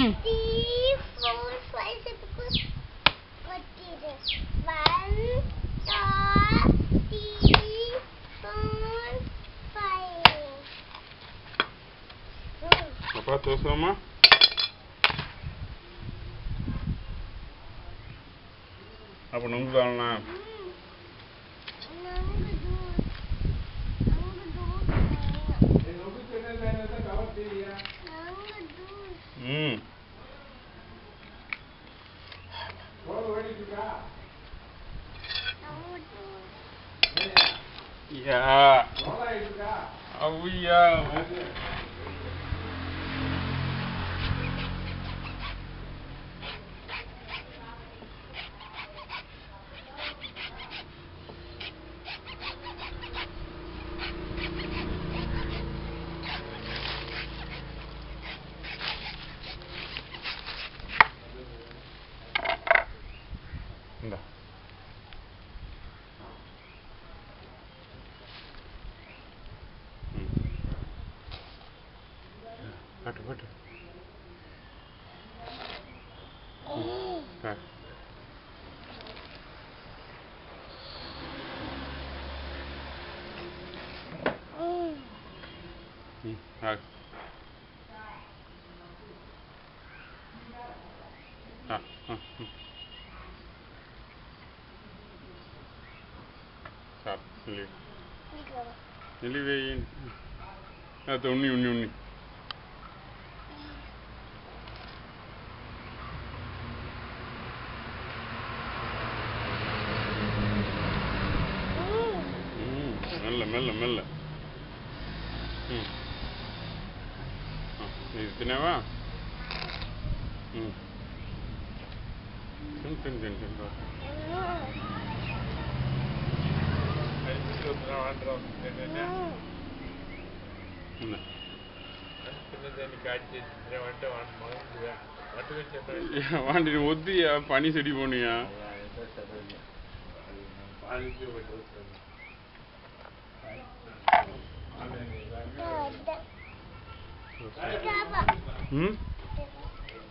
Mm. Three, four, five, six, what is it? One, two, Apa tuh semua? Apa nunggu dulu. hmm. Mm. Yeah. Olha aí, cara. Hadi hadi. Oh. Bak. Hı, bak. Ha, ha, ha. Sağ, మెల్ల మెల్ల ఇది తినావా తిని తిని తిని తింటా వాటి వద్దు పని చెడిపోనియా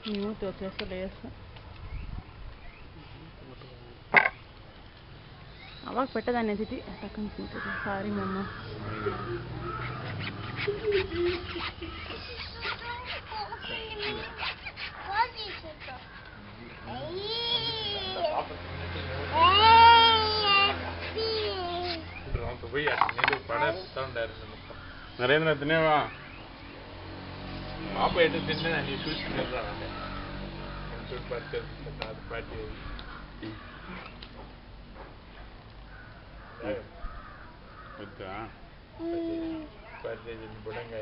Minuto, que eso le hace. అವಾಗ పెట్టదాన్ని ఎదిటి పక్కన తింటుంది సారీ మమ్మ Thank you. ఉంటారు నరేంద్ర తినేవా పాప ఎటు తిన్నా నీ చూసి తింటానంటే పార్టీ వద్దా బుడంగా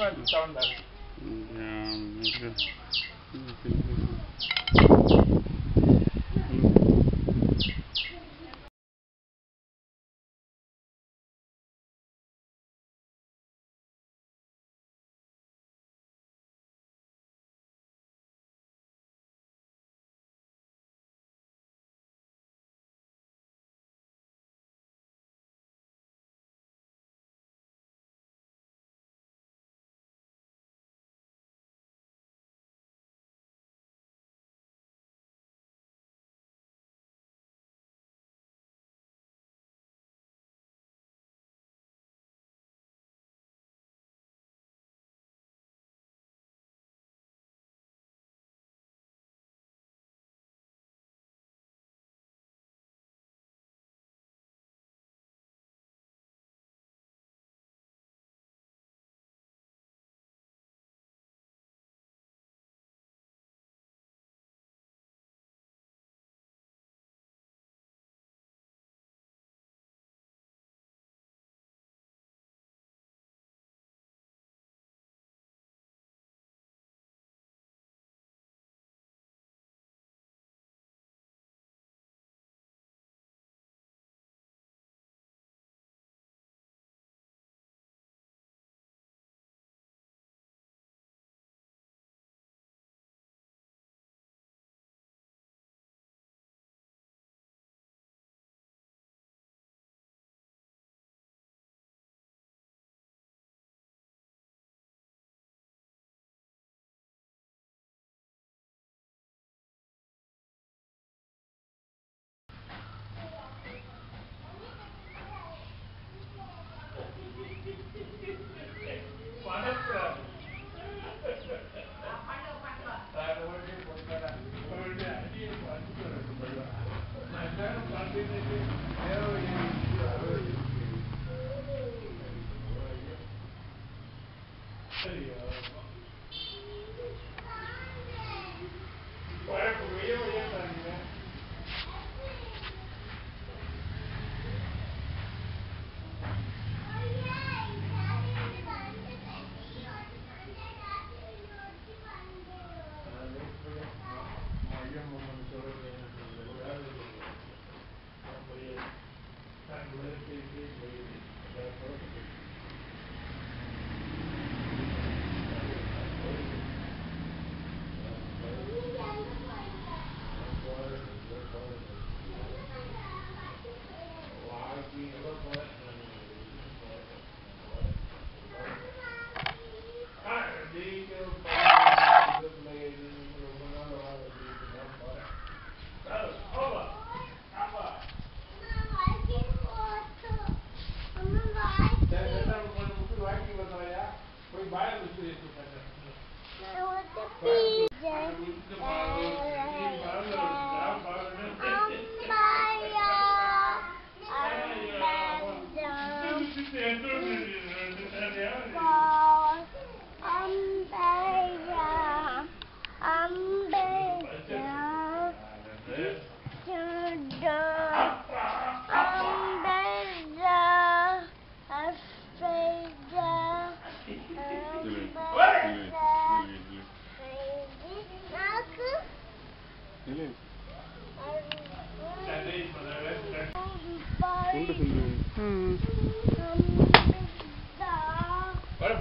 seven thousand. Yeah,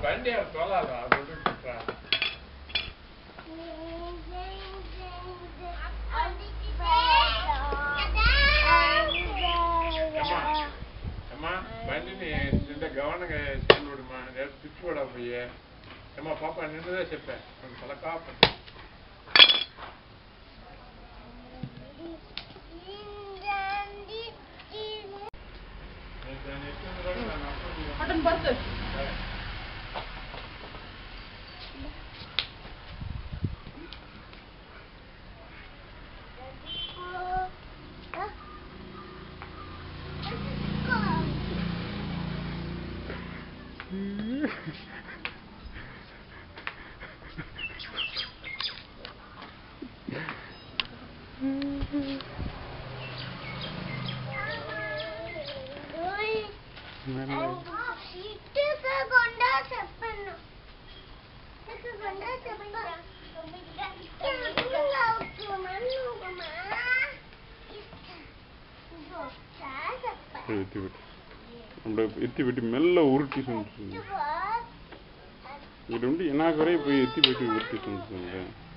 బండి తోలాలి బండిని నిండా గవర్నగా వేసుకుని విడుమా రేపు తిట్టుకోవడం పోయే ఏమో పాప నిన్నదే చెప్పాను తలకా పట్టు எத்தி விட்டு அப்படியே எத்தி விட்டு மெல்ல உருட்டி சொல்லுங்க இது வந்து எனக்கு வரையும் போய் எத்தி விட்டு உருட்டி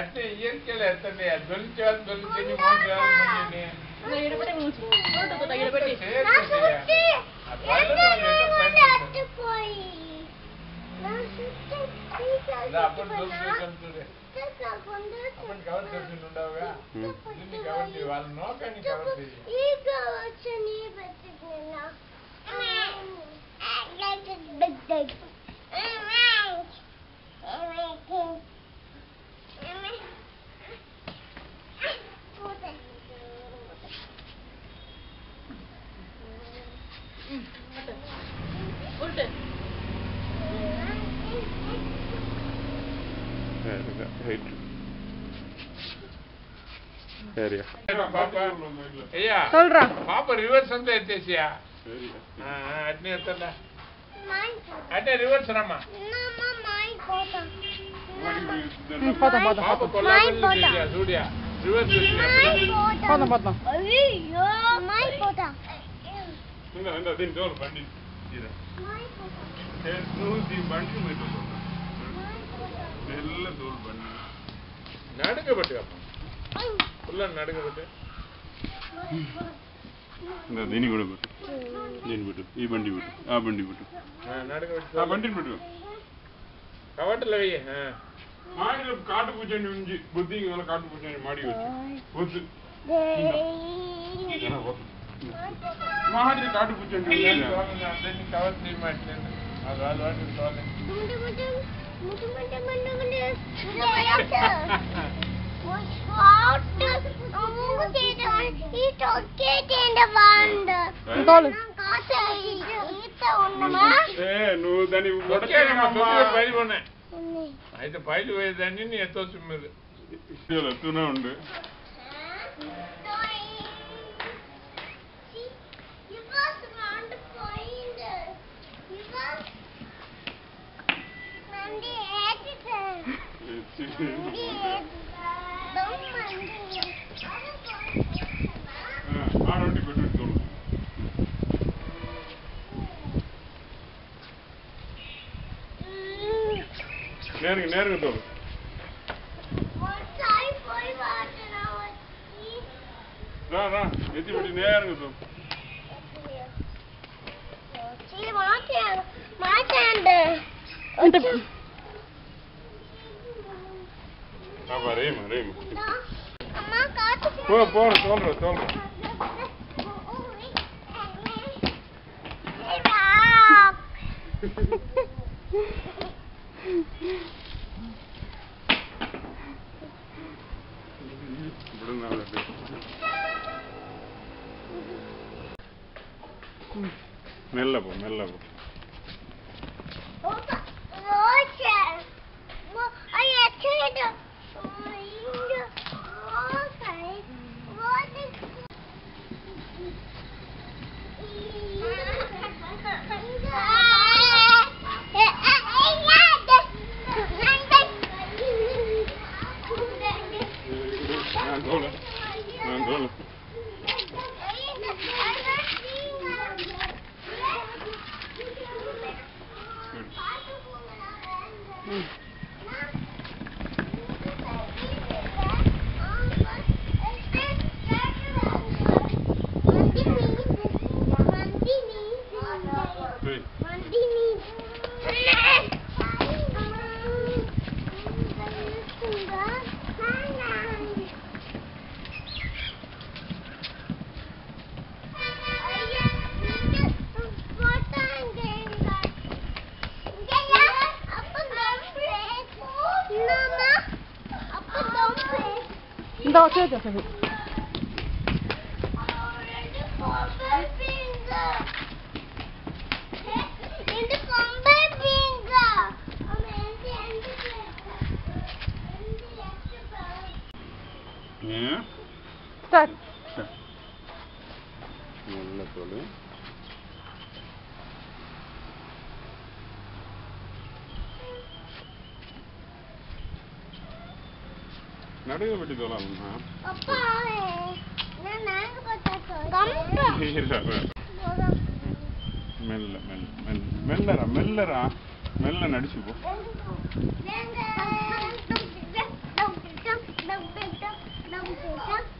Ate, yan ka lang. Ate, adun ka, adun ka niyo mo dyan. అప్పుడు అప్పుడు కవర్ చేసి ఉండవుగా దీన్ని కవర్ చేయి వాళ్ళు నోకాన్ని కవర్ చేయి కవర్ చేయి उल्टे పాప రివర్స్ అంతా ఎత్తేసియా అట్నే ఎత్తండా అంటే రివర్స్ రమ్మా మై పోతా இந்த இந்த దీని డోర్ బండి ఇదా నువ్వు దీని బండి మీద మెల్ల డోర్ బండి నడకబెట్టు ఫుల్ నడకబెట్టు இந்த దీని కూడా పెట్టు దీని పెట్టు ఈ బండి పెట్టు ఆ బండి పెట్టు ఆ నడకబెట్టు బండిని పెట్టు కవటలు వెయ్యి ಮಾಡಿದ ಕಾಟು ಪೂಜೆ ಉಂಜಿ ಬುದ್ಧಿಗೆ ಇವೆಲ್ಲ ಕಾಟು ಪೂಜೆ ಮಾಡಿ ಗೊತ್ತು ಮಾಡಿದ ಕಾಟು ಪೂಜೆ నువ్వు దాన్ని బయలుపడినా అయితే పైకి పోయేదాన్ని నీ ఎత్తవచ్చు మీద. ఎత్తునే ఉండే. Don't. primeiro, Dudu. Da, então, Não, não, vedi nerede? Şimdi bana kendi, bana kendi. Ötüm. Ha var Não. Reyma. Ama kaç? Bor, bor, tolra, tolra. Bak. விழுந்தாங்க மெல்ல போ மெல்ல போ. 到这个这 நடுவு விட்டு போலாம்மா மெல்ல மெல்ல மெல்ல. மெல்லரா மெல்லரா மெல்ல நடிச்சு போ. Thank you.